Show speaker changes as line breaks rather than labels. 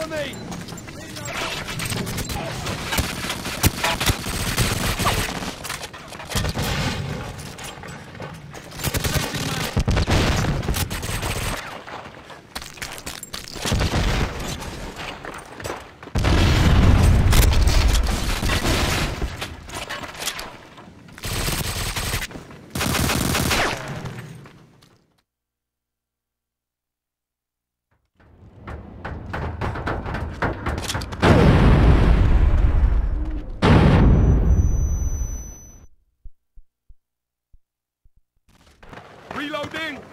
Cover me! Reloading!